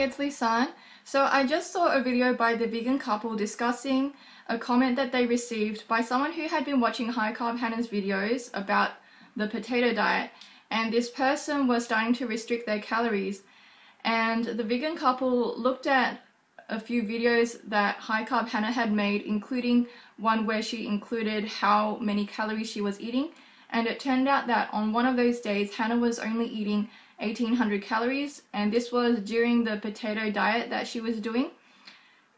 it's Li-San. So I just saw a video by the vegan couple discussing a comment that they received by someone who had been watching High Carb Hannah's videos about the potato diet and this person was starting to restrict their calories and the vegan couple looked at a few videos that High Carb Hannah had made including one where she included how many calories she was eating and it turned out that on one of those days Hannah was only eating 1800 calories and this was during the potato diet that she was doing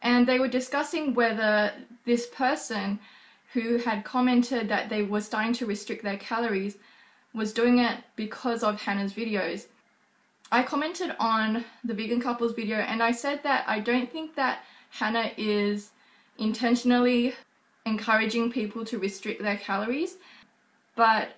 and they were discussing whether this person who had commented that they were starting to restrict their calories was doing it because of Hannah's videos. I commented on the vegan couples video and I said that I don't think that Hannah is intentionally encouraging people to restrict their calories but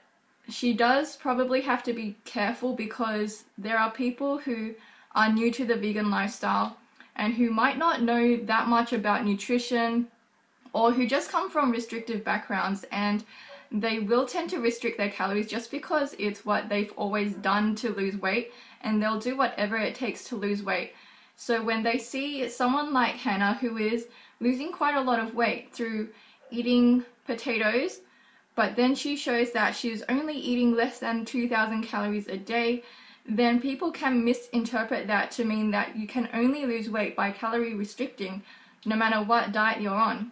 she does probably have to be careful because there are people who are new to the vegan lifestyle and who might not know that much about nutrition or who just come from restrictive backgrounds and they will tend to restrict their calories just because it's what they've always done to lose weight and they'll do whatever it takes to lose weight. So when they see someone like Hannah who is losing quite a lot of weight through eating potatoes but then she shows that she's only eating less than 2000 calories a day, then people can misinterpret that to mean that you can only lose weight by calorie restricting no matter what diet you're on.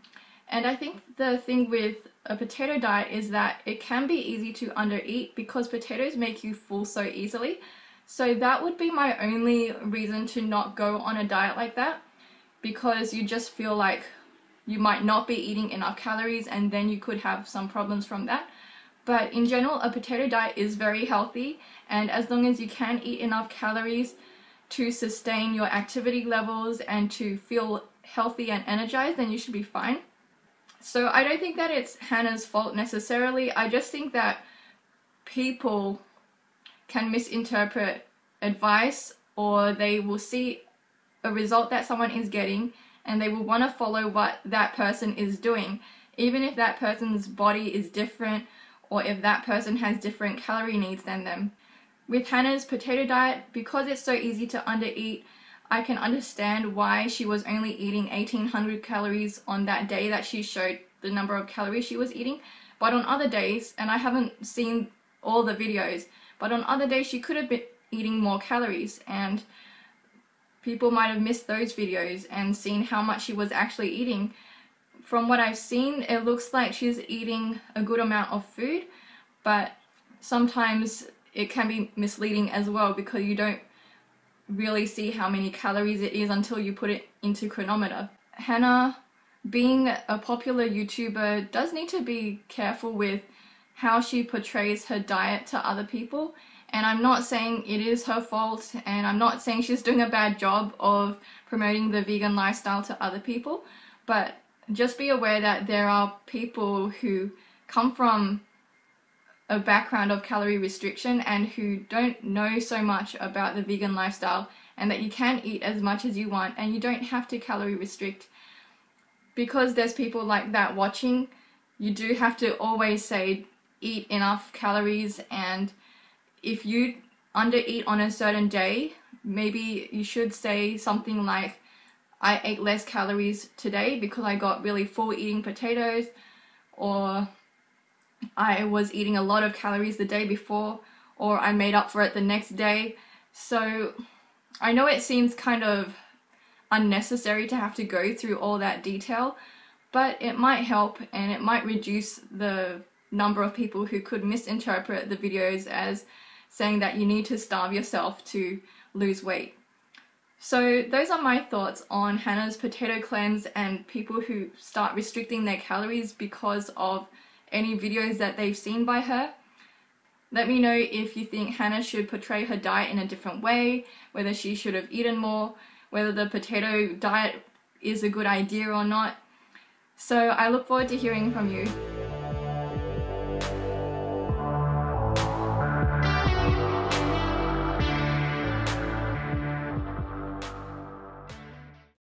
And I think the thing with a potato diet is that it can be easy to undereat because potatoes make you full so easily. So that would be my only reason to not go on a diet like that because you just feel like you might not be eating enough calories and then you could have some problems from that. But in general, a potato diet is very healthy and as long as you can eat enough calories to sustain your activity levels and to feel healthy and energized, then you should be fine. So I don't think that it's Hannah's fault necessarily. I just think that people can misinterpret advice or they will see a result that someone is getting and they will want to follow what that person is doing, even if that person's body is different or if that person has different calorie needs than them. With Hannah's potato diet, because it's so easy to undereat, I can understand why she was only eating 1800 calories on that day that she showed the number of calories she was eating. But on other days, and I haven't seen all the videos, but on other days she could have been eating more calories and people might have missed those videos and seen how much she was actually eating. From what I've seen, it looks like she's eating a good amount of food, but sometimes it can be misleading as well because you don't really see how many calories it is until you put it into Cronometer. Hannah, being a popular YouTuber, does need to be careful with how she portrays her diet to other people and I'm not saying it is her fault and I'm not saying she's doing a bad job of promoting the vegan lifestyle to other people but just be aware that there are people who come from a background of calorie restriction and who don't know so much about the vegan lifestyle and that you can eat as much as you want and you don't have to calorie restrict. Because there's people like that watching you do have to always say eat enough calories and if you undereat on a certain day, maybe you should say something like, I ate less calories today because I got really full eating potatoes, or I was eating a lot of calories the day before, or I made up for it the next day. So I know it seems kind of unnecessary to have to go through all that detail, but it might help and it might reduce the number of people who could misinterpret the videos as saying that you need to starve yourself to lose weight. So those are my thoughts on Hannah's potato cleanse and people who start restricting their calories because of any videos that they've seen by her. Let me know if you think Hannah should portray her diet in a different way, whether she should have eaten more, whether the potato diet is a good idea or not. So I look forward to hearing from you.